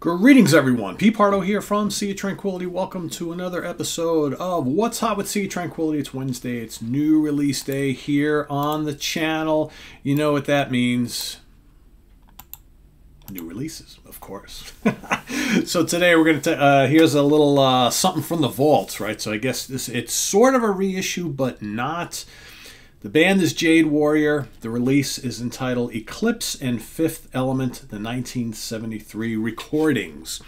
Greetings, everyone. P. Pardo here from Sea Tranquility. Welcome to another episode of What's Hot with Sea Tranquility. It's Wednesday. It's new release day here on the channel. You know what that means. New releases, of course. so today we're going to, uh, here's a little uh, something from the vault, right? So I guess this it's sort of a reissue, but not. The band is Jade Warrior. The release is entitled Eclipse and Fifth Element, the 1973 recordings.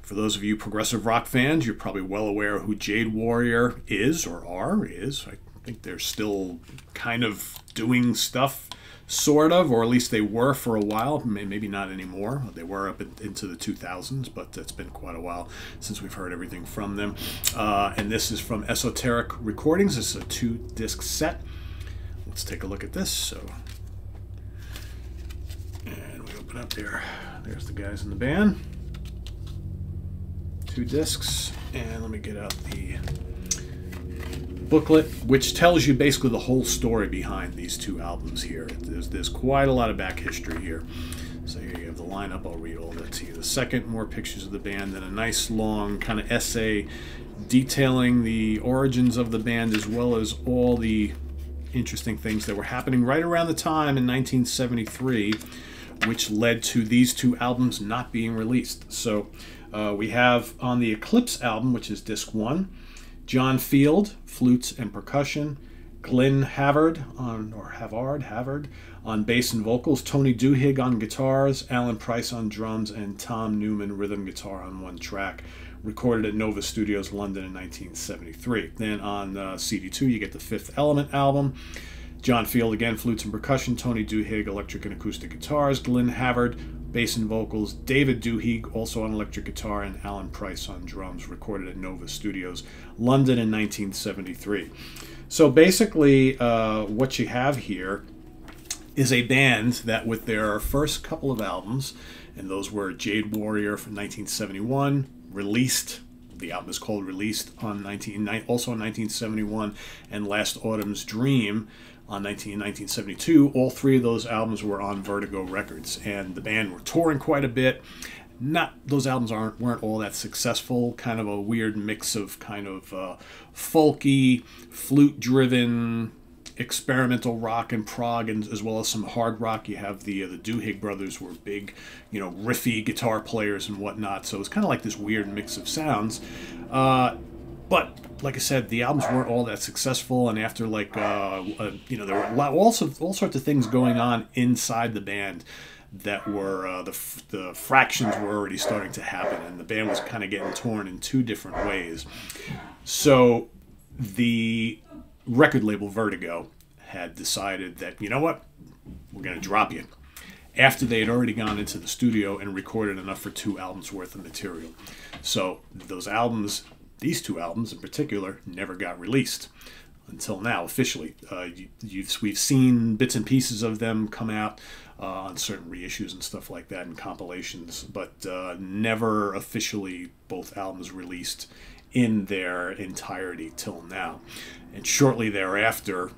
For those of you progressive rock fans, you're probably well aware who Jade Warrior is or are is. I think they're still kind of doing stuff, sort of, or at least they were for a while. Maybe not anymore. They were up into the 2000s, but it's been quite a while since we've heard everything from them. Uh, and this is from Esoteric Recordings. It's a two disc set let's take a look at this. So, and we open up there. There's the guys in the band. Two discs, and let me get out the booklet, which tells you basically the whole story behind these two albums here. There's, there's quite a lot of back history here. So here you have the lineup. I'll read all that to you. The second, more pictures of the band, then a nice long kind of essay detailing the origins of the band as well as all the interesting things that were happening right around the time in 1973, which led to these two albums not being released. So uh, we have on the Eclipse album, which is disc one, Jon Field, flutes and percussion, Glenn Havard on or Havard Havard on bass and vocals, Tony Duhig on guitars, Alan Price on drums, and Tom Newman rhythm guitar on one track recorded at Nova Studios London in 1973. Then on uh, CD2, you get the Fifth Element album. Jon Field again, flutes and percussion. Tony Duhig, electric and acoustic guitars. Glenn Havard, bass and vocals. David Duhig, also on electric guitar, and Alan Price on drums, recorded at Nova Studios London in 1973. So basically, uh, what you have here is a band that, with their first couple of albums, and those were Jade Warrior from 1971, released. The album is called Released on 19, also in 1971, and Last Autumn's Dream on 19, 1972. All three of those albums were on Vertigo Records, and the band were touring quite a bit. Not those albums aren't weren't all that successful. Kind of a weird mix of kind of uh, folky, flute-driven experimental rock and prog, and as well as some hard rock. You have the uh, the Duhig brothers were big, you know, riffy guitar players and whatnot. So it's kind of like this weird mix of sounds. Uh, but like I said, the albums weren't all that successful, and after like uh, uh you know there were lot, all, all sorts of things going on inside the band that were uh, the, the fractions were already starting to happen and the band was kind of getting torn in two different ways so the record label Vertigo had decided that, you know what, we're going to drop you. After they had already gone into the studio and recorded enough for two albums worth of material. So those albums, these two albums in particular, never got released until now officially. Uh, you, we've seen bits and pieces of them come out uh, on certain reissues and stuff like that and compilations, but uh, never officially both albums released in their entirety till now. And shortly thereafter,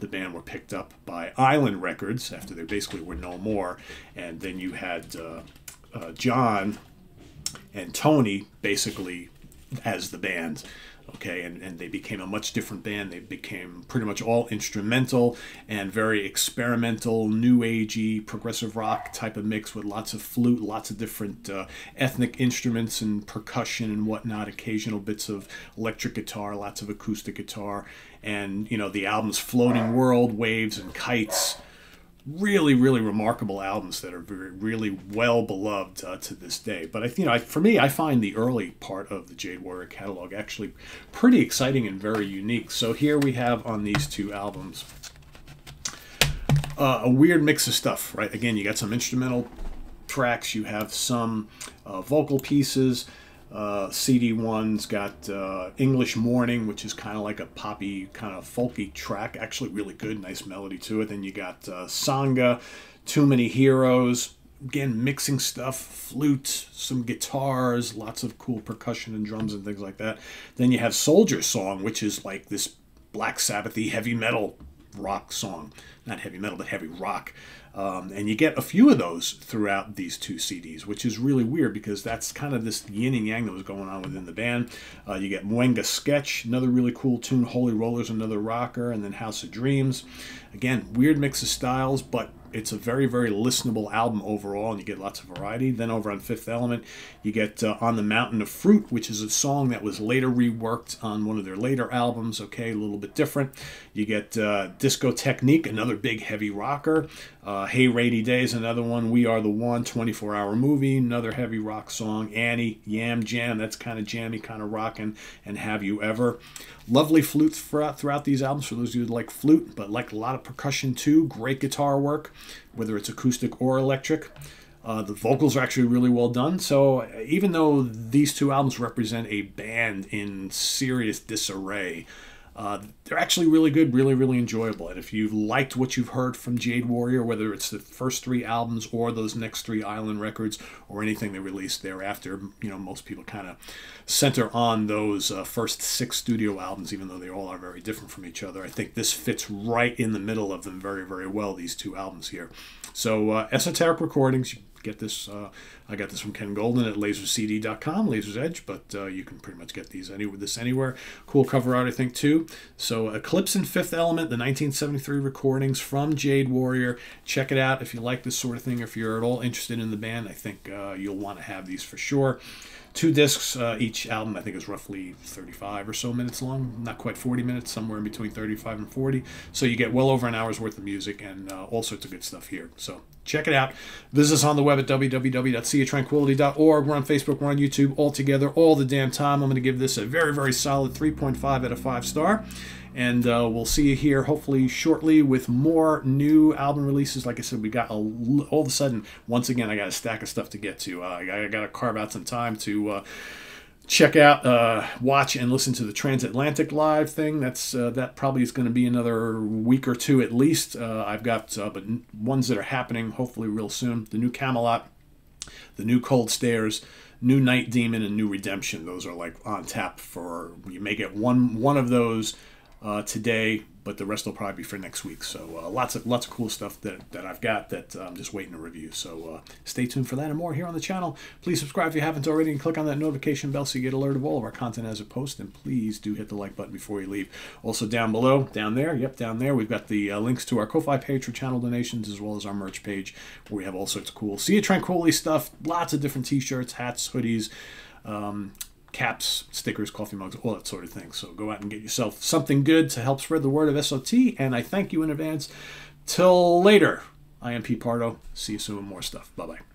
the band were picked up by Island Records after they basically were no more. And then you had uh, uh, John and Tony basically as the band okay and, and they became a much different band. They became pretty much all instrumental and very experimental new agey progressive rock type of mix with lots of flute lots of different uh, ethnic instruments and percussion and whatnot occasional bits of electric guitar lots of acoustic guitar. And you know the album's floating world waves and kites really, really remarkable albums that are very, really well beloved uh, to this day. But I, you know, I, for me, I find the early part of the Jade Warrior catalog actually pretty exciting and very unique. So here we have on these two albums uh, a weird mix of stuff, right? Again, you got some instrumental tracks, you have some uh, vocal pieces. Uh, CD1's got uh, English Morning, which is kind of like a poppy, kind of folky track. Actually, really good, nice melody to it. Then you got uh, Sangha, Too Many Heroes. Again, mixing stuff, flute, some guitars, lots of cool percussion and drums and things like that. Then you have Soldier Song, which is like this Black Sabbathy heavy metal rock song. Not heavy metal, but heavy rock. Um, and you get a few of those throughout these two CDs, which is really weird because that's kind of this yin and yang that was going on within the band. Uh, you get Mwenga Sketch, another really cool tune, Holy Rollers, another rocker, and then House of Dreams. Again, weird mix of styles, but it's a very very listenable album overall and you get lots of variety then over on fifth element you get uh, on the mountain of fruit which is a song that was later reworked on one of their later albums okay a little bit different you get uh, disco technique another big heavy rocker uh, hey rainy days another one we are the one 24 hour movie another heavy rock song annie yam jam that's kind of jammy kind of rocking and have you ever lovely flutes throughout, these albums for those of you who like flute but like a lot of percussion too great guitar work whether it's acoustic or electric. Uh, the vocals are actually really well done. So even though these two albums represent a band in serious disarray, uh, they're actually really good, really, really enjoyable. And if you've liked what you've heard from Jade Warrior, whether it's the first three albums or those next three Island records or anything they released thereafter, you know, most people kind of center on those uh, first six studio albums, even though they all are very different from each other. I think this fits right in the middle of them very, very well, these two albums here. So, uh, Esoteric Recordings, get this. Uh, I got this from Ken Golden at lasercd.com, Laser's Edge, but uh, you can pretty much get these any this anywhere. Cool cover art, I think, too. So Eclipse and Fifth Element, the 1973 recordings from Jade Warrior. Check it out if you like this sort of thing. If you're at all interested in the band, I think uh, you'll want to have these for sure two discs. Uh, each album, I think, is roughly 35 or so minutes long. Not quite 40 minutes, somewhere in between 35 and 40. So you get well over an hour's worth of music and uh, all sorts of good stuff here. So check it out. Visit us on the web at www.seatranquility.org. We're on Facebook, we're on YouTube, all together, all the damn time. I'm going to give this a very, very solid 3.5 out of 5 star. And uh, we'll see you here hopefully shortly with more new album releases. Like I said, we got a, all of a sudden, once again, I got a stack of stuff to get to. Uh, I, I got to carve out some time to uh, check out, uh, watch, and listen to the Transatlantic Live thing. That's uh, that probably is going to be another week or two at least. Uh, I've got uh, but ones that are happening hopefully real soon. The new Kamelot, the new Cold Stairs, new Night Demon, and new Redemption. Those are like on tap for you may get one one of those uh, today, but the rest will probably be for next week. So uh, lots of lots of cool stuff that, that I've got that uh, I'm just waiting to review. So uh, stay tuned for that and more here on the channel. Please subscribe if you haven't already and click on that notification bell so you get alerted of all of our content as it posts. And please do hit the like button before you leave. Also down below, down there, yep, down there, we've got the uh, links to our Ko-Fi page for channel donations as well as our merch page where we have all sorts of cool Sea Tranquility stuff, lots of different t-shirts, hats, hoodies, um, caps, stickers, coffee mugs, all that sort of thing. So go out and get yourself something good to help spread the word of SOT. And I thank you in advance. Till later, I am Pete Pardo. See you soon with more stuff. Bye bye.